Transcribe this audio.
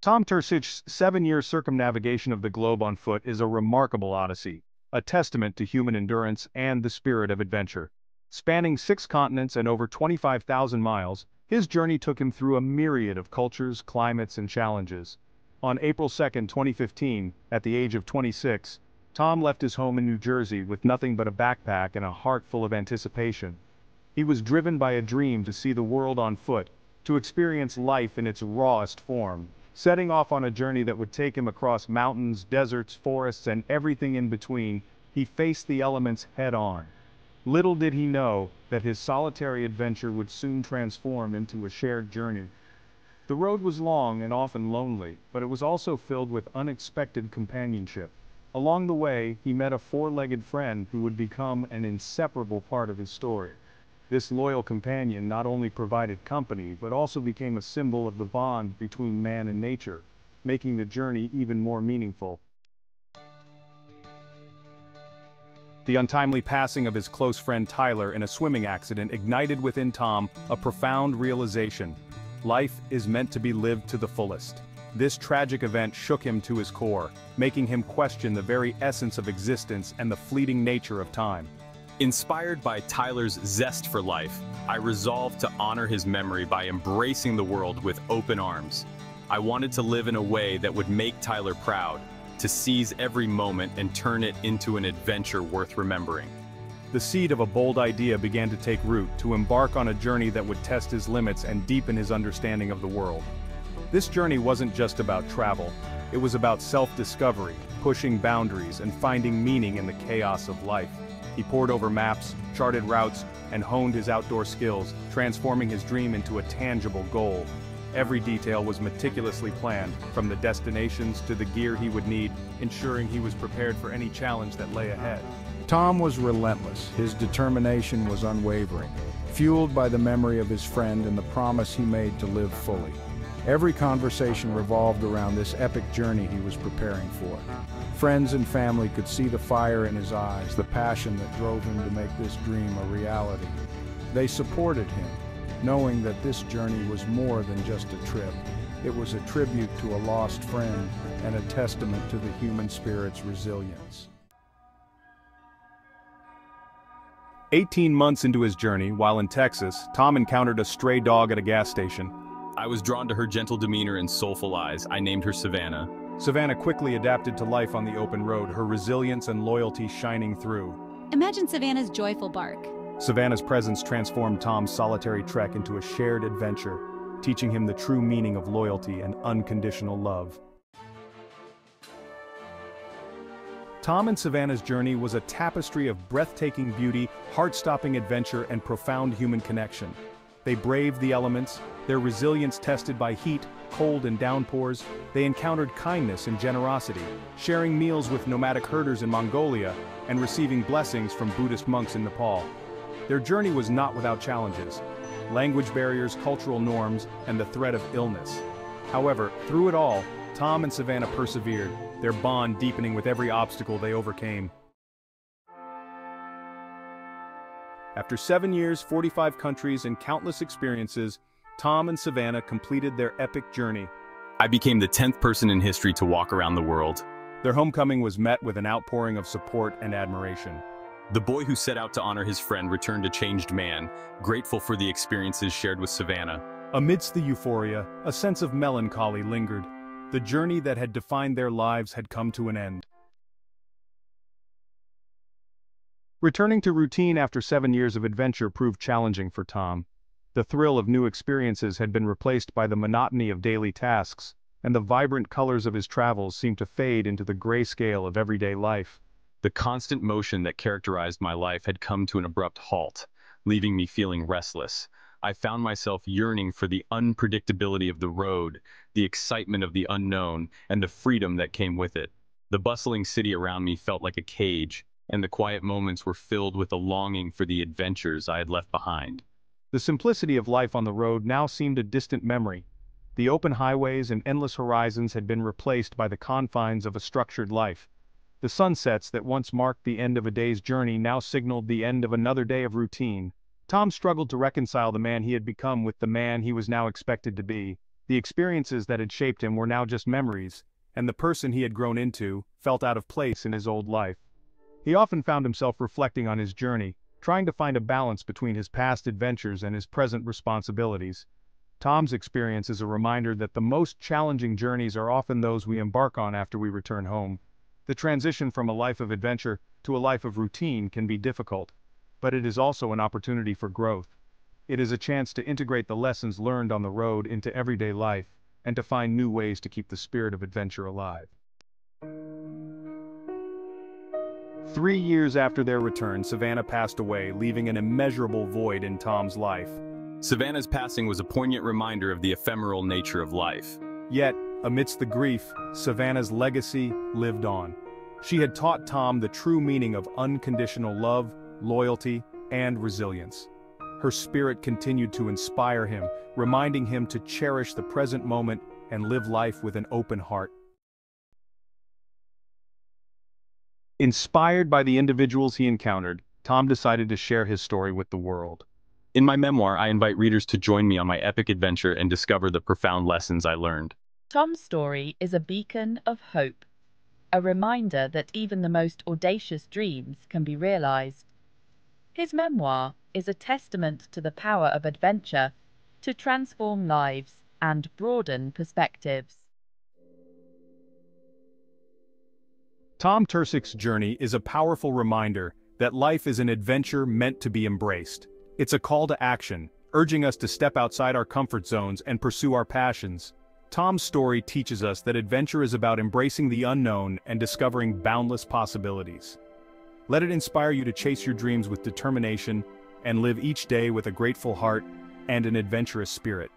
Tom Turcich's seven-year circumnavigation of the globe on foot is a remarkable odyssey, a testament to human endurance and the spirit of adventure. Spanning six continents and over 25,000 miles, his journey took him through a myriad of cultures, climates, and challenges. On April 2, 2015, at the age of 26, Tom left his home in New Jersey with nothing but a backpack and a heart full of anticipation. He was driven by a dream to see the world on foot, to experience life in its rawest form, setting off on a journey that would take him across mountains, deserts, forests, and everything in between, he faced the elements head-on. Little did he know that his solitary adventure would soon transform into a shared journey. The road was long and often lonely, but it was also filled with unexpected companionship. Along the way, he met a four-legged friend who would become an inseparable part of his story. This loyal companion not only provided company, but also became a symbol of the bond between man and nature, making the journey even more meaningful. The untimely passing of his close friend Tyler in a swimming accident ignited within Tom a profound realization. Life is meant to be lived to the fullest. This tragic event shook him to his core, making him question the very essence of existence and the fleeting nature of time. Inspired by Tyler's zest for life, I resolved to honor his memory by embracing the world with open arms. I wanted to live in a way that would make Tyler proud, to seize every moment and turn it into an adventure worth remembering. The seed of a bold idea began to take root, to embark on a journey that would test his limits and deepen his understanding of the world. This journey wasn't just about travel, it was about self-discovery, pushing boundaries and finding meaning in the chaos of life. He pored over maps, charted routes, and honed his outdoor skills, transforming his dream into a tangible goal. Every detail was meticulously planned, from the destinations to the gear he would need, ensuring he was prepared for any challenge that lay ahead. Tom was relentless, his determination was unwavering, fueled by the memory of his friend and the promise he made to live fully. Every conversation revolved around this epic journey he was preparing for. Friends and family could see the fire in his eyes, the passion that drove him to make this dream a reality. They supported him, knowing that this journey was more than just a trip. It was a tribute to a lost friend and a testament to the human spirit's resilience. 18 months into his journey, while in Texas, Tom encountered a stray dog at a gas station. I was drawn to her gentle demeanor and soulful eyes. I named her Savannah. Savannah quickly adapted to life on the open road, her resilience and loyalty shining through. Imagine Savannah's joyful bark, Savannah's presence transformed Tom's solitary trek into a shared adventure, teaching him the true meaning of loyalty and unconditional love. Tom and Savannah's journey was a tapestry of breathtaking beauty, heart-stopping adventure, and profound human connection. They braved the elements, their resilience tested by heat, cold, and downpours. They encountered kindness and generosity, sharing meals with nomadic herders in Mongolia and receiving blessings from Buddhist monks in Nepal. Their journey was not without challenges, language barriers, cultural norms, and the threat of illness. However, through it all, Tom and Savannah persevered, their bond deepening with every obstacle they overcame. After seven years, 45 countries, and countless experiences, Tom and Savannah completed their epic journey. I became the 10th person in history to walk around the world. Their homecoming was met with an outpouring of support and admiration. The boy who set out to honor his friend returned a changed man, grateful for the experiences shared with Savannah. Amidst the euphoria, a sense of melancholy lingered. The journey that had defined their lives had come to an end. Returning to routine after seven years of adventure proved challenging for Tom. The thrill of new experiences had been replaced by the monotony of daily tasks, and the vibrant colors of his travels seemed to fade into the grayscale of everyday life. The constant motion that characterized my life had come to an abrupt halt, leaving me feeling restless. I found myself yearning for the unpredictability of the road, the excitement of the unknown, and the freedom that came with it. The bustling city around me felt like a cage, and the quiet moments were filled with a longing for the adventures I had left behind. The simplicity of life on the road now seemed a distant memory. The open highways and endless horizons had been replaced by the confines of a structured life. The sunsets that once marked the end of a day's journey now signaled the end of another day of routine. Tom struggled to reconcile the man he had become with the man he was now expected to be. The experiences that had shaped him were now just memories, and the person he had grown into felt out of place in his old life. He often found himself reflecting on his journey, trying to find a balance between his past adventures and his present responsibilities. Tom's experience is a reminder that the most challenging journeys are often those we embark on after we return home. The transition from a life of adventure to a life of routine can be difficult, but it is also an opportunity for growth. It is a chance to integrate the lessons learned on the road into everyday life, and to find new ways to keep the spirit of adventure alive. Three years after their return, Savannah passed away, leaving an immeasurable void in Tom's life. Savannah's passing was a poignant reminder of the ephemeral nature of life. Yet, amidst the grief, Savannah's legacy lived on. She had taught Tom the true meaning of unconditional love, loyalty, and resilience. Her spirit continued to inspire him, reminding him to cherish the present moment and live life with an open heart. Inspired by the individuals he encountered, Tom decided to share his story with the world. In my memoir, I invite readers to join me on my epic adventure and discover the profound lessons I learned. Tom's story is a beacon of hope, a reminder that even the most audacious dreams can be realized. His memoir is a testament to the power of adventure to transform lives and broaden perspectives. Tom Turcich's journey is a powerful reminder that life is an adventure meant to be embraced. It's a call to action, urging us to step outside our comfort zones and pursue our passions. Tom's story teaches us that adventure is about embracing the unknown and discovering boundless possibilities. Let it inspire you to chase your dreams with determination and live each day with a grateful heart and an adventurous spirit.